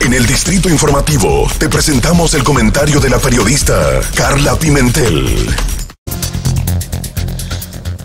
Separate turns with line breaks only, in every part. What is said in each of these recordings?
En el Distrito Informativo te presentamos el comentario de la periodista Carla Pimentel.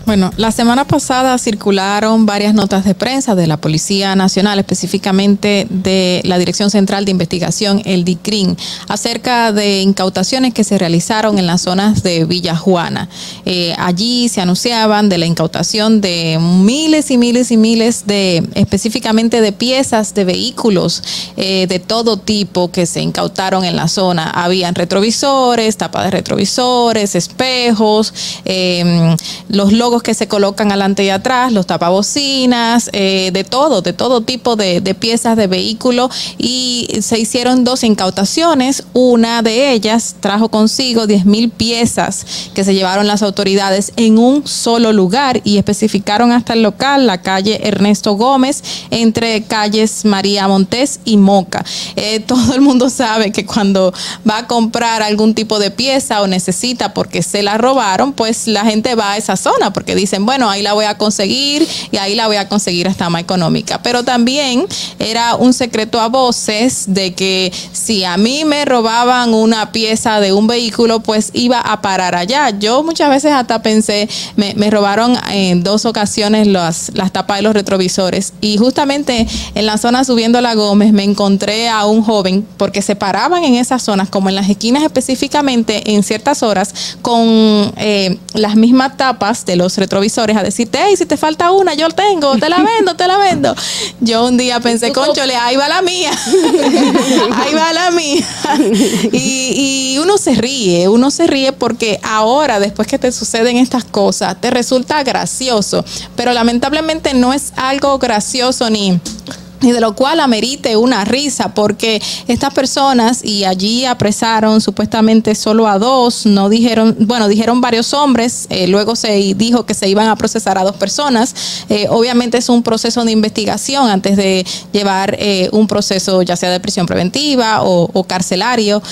Bueno, la semana pasada circularon varias notas de prensa de la Policía Nacional, específicamente de la Dirección Central de Investigación, el DICRIN, acerca de incautaciones que se realizaron en las zonas de Villa Juana. Eh, allí se anunciaban de la incautación de miles y miles y miles de, específicamente de piezas de vehículos eh, de todo tipo que se incautaron en la zona. Habían retrovisores, tapas de retrovisores, espejos, eh, los logos que se colocan adelante y atrás, los tapabocinas, eh, de todo, de todo tipo de, piezas de vehículo y se hicieron dos incautaciones. Una de ellas trajo consigo 10 mil piezas que se llevaron las autoridades en un solo lugar y especificaron hasta el local, la calle Ernesto Gómez, entre calles María Montés y Moca. Eh, todo el mundo sabe que cuando va a comprar algún tipo de pieza o necesita porque se la robaron, pues la gente va a esa zona porque dicen, bueno, ahí la voy a conseguir y ahí la voy a conseguir hasta más económica. Pero también era un secreto a voces de que si a mí me robaban una pieza de un vehículo, pues iba a parar allá. Yo muchas veces hasta pensé, me, robaron en dos ocasiones las, las tapas de los retrovisores y justamente en la zona subiendo la Gómez me encontré a un joven porque se paraban en esas zonas, como en las esquinas específicamente, en ciertas horas, con eh, las mismas tapas de los retrovisores a decirte, hey, si te falta una, yo tengo, te la vendo, te la vendo. Yo un día pensé, conchole, ahí va la mía, ahí va la mía. Y, y uno se ríe, uno se ríe porque ahora, después que te suceden estas cosas, te resulta gracioso, pero lamentablemente no es algo gracioso ni y de lo cual amerite una risa, porque estas personas, y allí apresaron supuestamente solo a dos, no dijeron, bueno, dijeron varios hombres, eh, luego se dijo que se iban a procesar a dos personas. Eh, obviamente es un proceso de investigación antes de llevar eh, un proceso ya sea de prisión preventiva o, o carcelario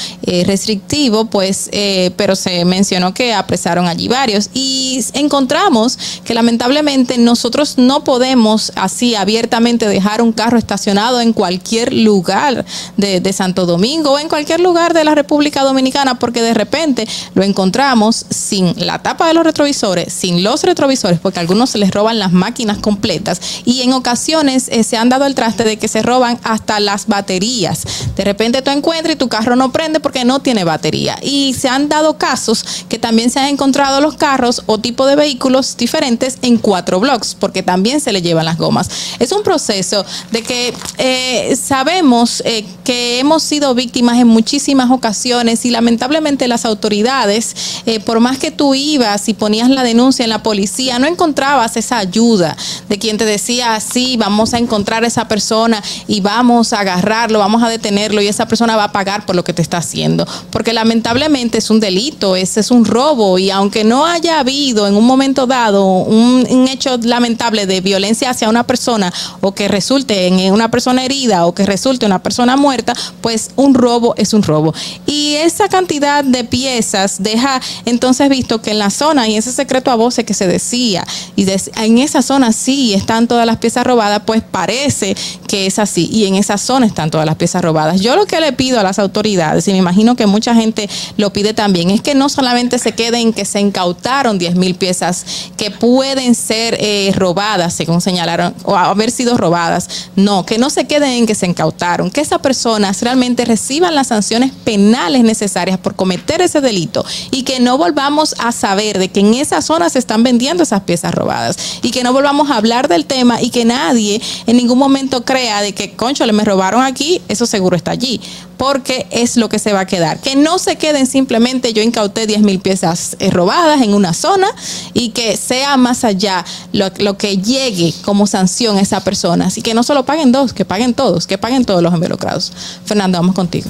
restrictivo, pues, pero se mencionó que apresaron allí varios. Y encontramos que lamentablemente nosotros no podemos así abiertamente dejar un carro estacionado en cualquier lugar de, Santo Domingo o en cualquier lugar de la República Dominicana porque de repente lo encontramos sin la tapa de los retrovisores, sin los retrovisores, porque a algunos se les roban las máquinas completas y en ocasiones eh, se han dado el traste de que se roban hasta las baterías. De repente tú encuentras y tu carro no prende porque no tiene batería. Y se han dado casos que también se han encontrado los carros o tipo de vehículos diferentes en cuatro blocks porque también se le llevan las gomas. Es un proceso de que eh, sabemos eh, que hemos sido víctimas en muchísimas ocasiones y lamentablemente las autoridades, eh, por más que tú ibas y ponías la denuncia en la policía, no encontrabas esa ayuda de quien te decía, sí, vamos a encontrar a esa persona y vamos a agarrarlo, vamos a y esa persona va a pagar por lo que te está haciendo. Porque lamentablemente es un delito, ese es un robo y aunque no haya habido en un momento dado un, un hecho lamentable de violencia hacia una persona o que resulte en una persona herida o que resulte una persona muerta, pues un robo es un robo. Y esa cantidad de piezas deja entonces visto que en la zona, y ese secreto a voces que se decía, y en esa zona sí están todas las piezas robadas, pues parece que es así. Y en esa zona están todas las piezas robadas. Yo lo que le pido a las autoridades, y me imagino que mucha gente lo pide también, es que no solamente se queden que se incautaron 10 mil piezas que pueden ser eh, robadas, según señalaron, o haber sido robadas, no, que no se queden en que se incautaron, que esas personas realmente reciban las sanciones penales necesarias por cometer ese delito y que no volvamos a saber de que en esa zona se están vendiendo esas piezas robadas y que no volvamos a hablar del tema y que nadie en ningún momento crea de que, concho, le me robaron aquí, eso seguro está allí porque es lo que se va a quedar. Que no se queden simplemente yo incauté 10 mil piezas eh, robadas en una zona y que sea más allá lo, que llegue como sanción a esa persona. Así que no solo paguen dos, que paguen todos, que paguen todos los involucrados. Fernando, vamos contigo.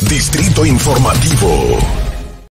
Distrito Informativo.